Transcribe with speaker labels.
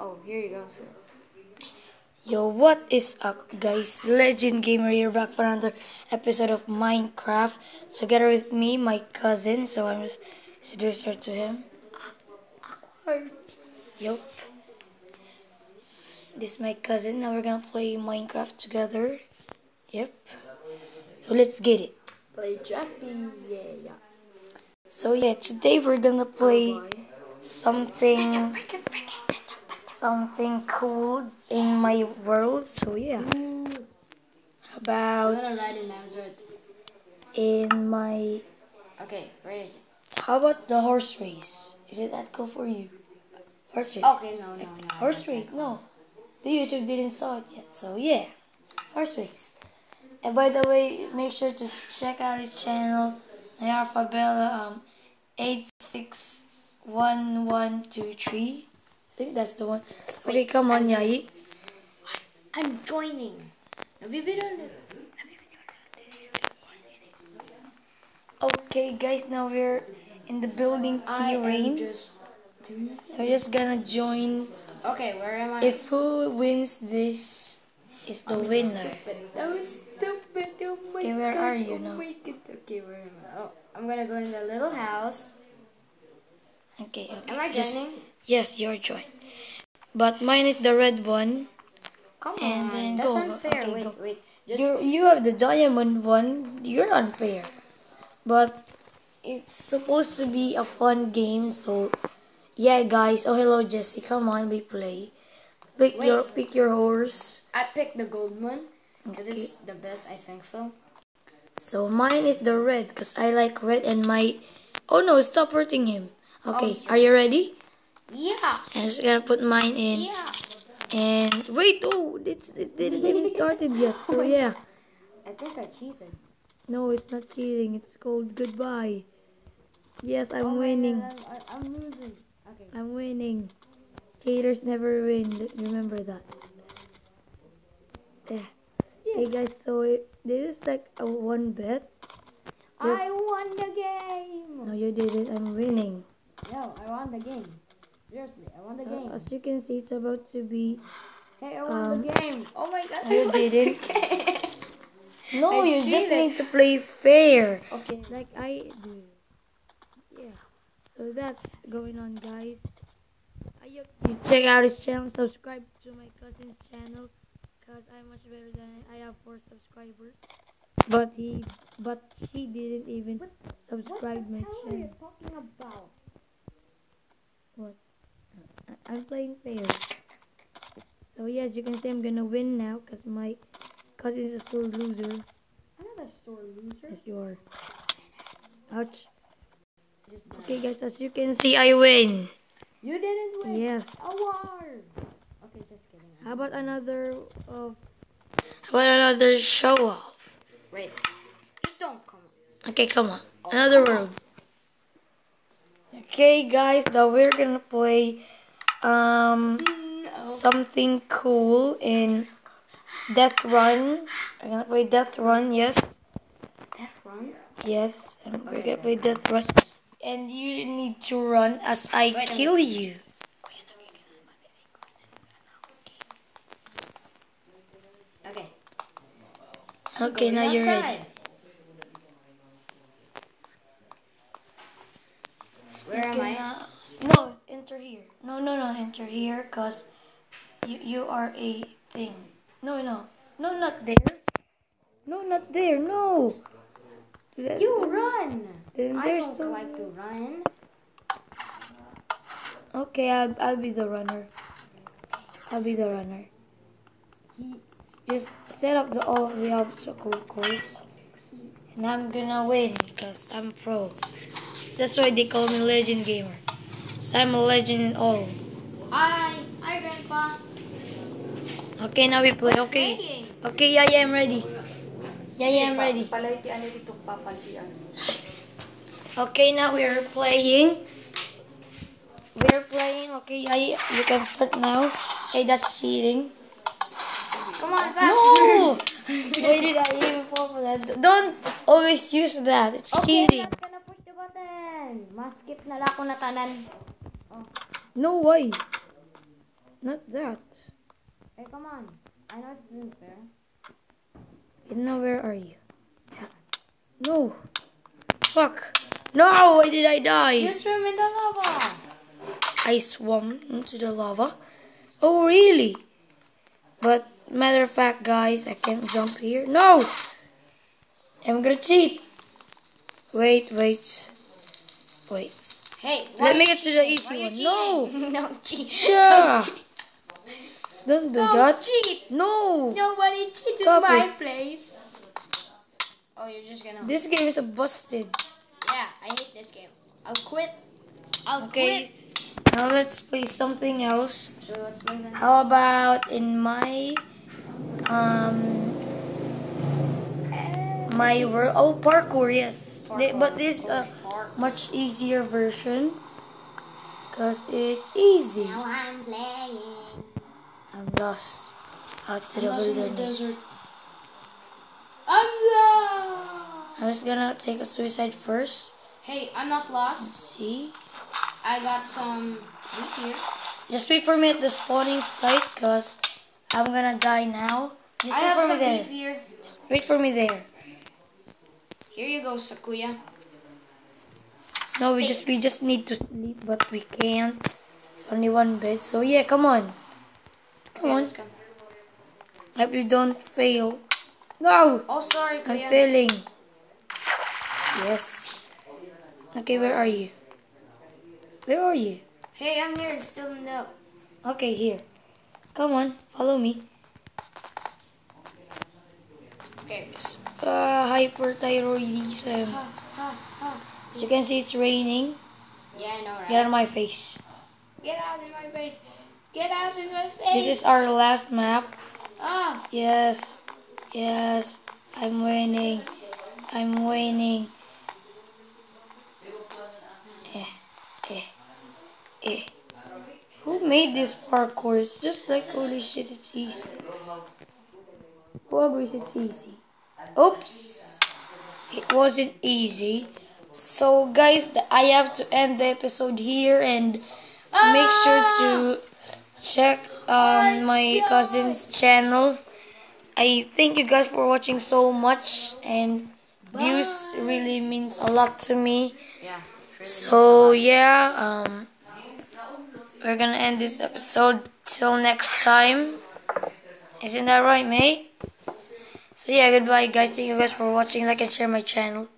Speaker 1: Oh, here you go, sir.
Speaker 2: Yo, what is up, guys? Legend Gamer here, back for another episode of Minecraft. Together with me, my cousin. So I'm just introduce her to him. Awkward. Yup. This is my cousin. Now we're gonna play Minecraft together. Yep. So let's get it.
Speaker 1: Play Justin. Yeah, yeah.
Speaker 2: So yeah, today we're gonna play oh,
Speaker 1: Boy.
Speaker 2: something something cool in my world. So yeah.
Speaker 1: I'm
Speaker 2: About
Speaker 1: gonna ride an
Speaker 2: in my
Speaker 1: Okay, where is it?
Speaker 2: how about the horse race? Is it that cool for you? Horse race.
Speaker 1: Okay, no, no, no.
Speaker 2: Horse race, no. The YouTube didn't saw it yet, so yeah. Horse race. And by the way, make sure to check out his channel, Nayar Fabella, um, eight six one one two three. I think that's the one. Okay, come on, Yai.
Speaker 1: I'm joining. Nabibiro ulit.
Speaker 2: Okay, guys, now we're in the building
Speaker 1: I
Speaker 2: T
Speaker 1: am
Speaker 2: rain.
Speaker 1: just...
Speaker 2: We're just gonna join.
Speaker 1: Okay, where am I?
Speaker 2: If who wins this is the winner.
Speaker 1: That was stupid. Oh my
Speaker 2: Okay, where
Speaker 1: God.
Speaker 2: are you
Speaker 1: oh
Speaker 2: now?
Speaker 1: God. Okay, where am I? Oh, I'm gonna go in the little house.
Speaker 2: Okay, okay.
Speaker 1: Am I
Speaker 2: Just-
Speaker 1: joining?
Speaker 2: Yes, your joint. But mine is the red one.
Speaker 1: Come
Speaker 2: And
Speaker 1: on.
Speaker 2: then
Speaker 1: That's
Speaker 2: go.
Speaker 1: unfair.
Speaker 2: Okay,
Speaker 1: wait,
Speaker 2: go.
Speaker 1: wait. Just
Speaker 2: You you have the diamond one. You're unfair. But it's supposed to be a fun game, so yeah, guys. Oh, hello, Jesse. Come on, we play. Pick
Speaker 1: Wait.
Speaker 2: your pick your horse.
Speaker 1: I picked the gold one because
Speaker 2: Okay.
Speaker 1: it's the best. I think so.
Speaker 2: So mine is the red because I like red and my. Oh no! Stop hurting him. Okay,
Speaker 1: Oh,
Speaker 2: are you ready?
Speaker 1: Yeah.
Speaker 2: I'm just gonna put mine in.
Speaker 1: Yeah.
Speaker 2: And wait, oh, it's, it didn't even started yet. So yeah.
Speaker 1: I think I cheated.
Speaker 2: No, it's not cheating. It's called goodbye. Yes, I'm
Speaker 1: Oh
Speaker 2: winning.
Speaker 1: God, I'm, I'm losing. Okay.
Speaker 2: I'm winning. Cheaters never win. Remember that. Eh. Hey guys, so it, this is like a one bet. Just
Speaker 1: I won the game.
Speaker 2: no, you did it. I'm winning.
Speaker 1: No, I won the game. Seriously, I won the
Speaker 2: Uh,
Speaker 1: game.
Speaker 2: as you can see, it's about to be.
Speaker 1: Hey, I won
Speaker 2: um,
Speaker 1: the game. Oh my god.
Speaker 2: you did
Speaker 1: the
Speaker 2: it. No,
Speaker 1: I
Speaker 2: you just
Speaker 1: cheated.
Speaker 2: need to play fair.
Speaker 1: Okay.
Speaker 2: like I do. Yeah. So that's going on, guys. You check out his channel. Subscribe to my cousin's channel, cause I'm much better than I have four subscribers. But he, but she didn't even subscribe my channel.
Speaker 1: What are you talking about?
Speaker 2: What? I- I'm playing fair. So yes, you can say I'm gonna win now, cause my cousin is a sore loser.
Speaker 1: Another sore loser.
Speaker 2: Yes, you are. Ouch.
Speaker 1: Just died.
Speaker 2: Okay, guys, as you can see, I win.
Speaker 1: You didn't win.
Speaker 2: Yes.
Speaker 1: Award. Okay, just kidding.
Speaker 2: How about another of? How about another show off?
Speaker 1: Wait. Just don't come.
Speaker 2: Okay, come on. Another world. Okay, guys, now we're gonna play um something cool in Death Run. Gonna play Death Run. Yes,
Speaker 1: Death run.
Speaker 2: yes. And we're
Speaker 1: Okay.
Speaker 2: gonna play Death Run. And you need to run as I
Speaker 1: Wait
Speaker 2: kill you.
Speaker 1: Okay.
Speaker 2: Okay, now you're ready.
Speaker 1: Where am I?
Speaker 2: uh, no, enter here. No, no, no, enter here, cause you you are a thing. No, no, no, not there. No, not there. No.
Speaker 1: You run.
Speaker 2: Then
Speaker 1: I
Speaker 2: there's
Speaker 1: don't
Speaker 2: no-
Speaker 1: like to run.
Speaker 2: Okay, I'll I'll be the runner. I'll be the runner. Just set up the all of the obstacle course, and I'm gonna win because I'm pro. That's why they call me legend gamer. So I'm a legend in all.
Speaker 1: Hi, hi, Grandpa.
Speaker 2: Okay, now we play. Okay. Okay, yeah, yeah, I'm ready. Yeah, yeah, I'm ready.
Speaker 3: Palay ano dito papansian.
Speaker 2: Okay, now we're playing. We're playing. Okay, I you can start now. Hey, that's cheating.
Speaker 1: Come on, faster.
Speaker 2: No! Why did I even fall for that? Don't always use that. It's
Speaker 1: Okay,
Speaker 2: cheating.
Speaker 1: I'm gonna push the button. Maskip na lang ako na tanan.
Speaker 2: No way. Not that.
Speaker 1: Hey, come on. I know this isn't fair.
Speaker 2: Now where are you? No. Fuck. No, why did I die?
Speaker 1: You swim in the lava.
Speaker 2: I swam into the lava. Oh, really? But matter of fact, guys, I can't jump here. No! I'm gonna cheat. Wait, wait. Wait.
Speaker 1: Hey,
Speaker 2: Let me get to the easy one. No!
Speaker 1: cheating? no cheat.
Speaker 2: Yeah!
Speaker 1: Don't
Speaker 2: do
Speaker 1: Don't
Speaker 2: that.
Speaker 1: cheat.
Speaker 2: No!
Speaker 1: Nobody cheats
Speaker 2: Stop
Speaker 1: in my
Speaker 2: it.
Speaker 1: place. Oh, you're just gonna.
Speaker 2: This game is a busted.
Speaker 1: Yeah, I hate this game. I'll quit. I'll
Speaker 2: Okay.
Speaker 1: quit.
Speaker 2: Now let's play something else.
Speaker 1: So let's play then.
Speaker 2: How about in my um my world? Oh, parkour, yes. They- but this uh, much easier version because it's easy.
Speaker 1: Now I'm playing.
Speaker 2: Lost out to the
Speaker 1: I'm the
Speaker 2: wilderness.
Speaker 1: desert. I'm lost.
Speaker 2: I'm just gonna take a suicide first.
Speaker 1: Hey, I'm not lost.
Speaker 2: See,
Speaker 1: I got some meat here.
Speaker 2: just wait for me at the spawning site because I'm gonna die now. Just
Speaker 1: I
Speaker 2: wait
Speaker 1: have
Speaker 2: for me there.
Speaker 1: here.
Speaker 2: Wait for me there.
Speaker 1: Here you go, Sakuya.
Speaker 2: No, we just we just need to sleep, but we can't. It's only one bed, so yeah, come on, come on. Hope you don't fail. No,
Speaker 1: Oh, sorry,
Speaker 2: I'm failing. Yes. Okay, where are you? Where are you?
Speaker 1: Hey, I'm here. It's still in the.
Speaker 2: Okay, here. Come on, follow me.
Speaker 1: Okay.
Speaker 2: Uh, hyperthyroidism. As you can see, it's raining.
Speaker 1: Yeah, I know, right?
Speaker 2: Get out of my face.
Speaker 1: Get out of my face. Get out of my
Speaker 2: This is our last map.
Speaker 1: Ah,
Speaker 2: Yes, yes, I'm winning. I'm winning. Eh, eh, eh. Who made this parkour? It's just like holy shit, it's easy. Who agrees it's easy? Oops, it wasn't easy. So, guys, I have to end the episode here and make sure to check um, my cousin's channel. I thank you guys for watching so much and views really means a lot to me.
Speaker 1: yeah.
Speaker 2: So yeah, um we're gonna end this episode till next time. Isn't that right, mate? So yeah, goodbye guys. Thank you guys for watching. Like and share my channel.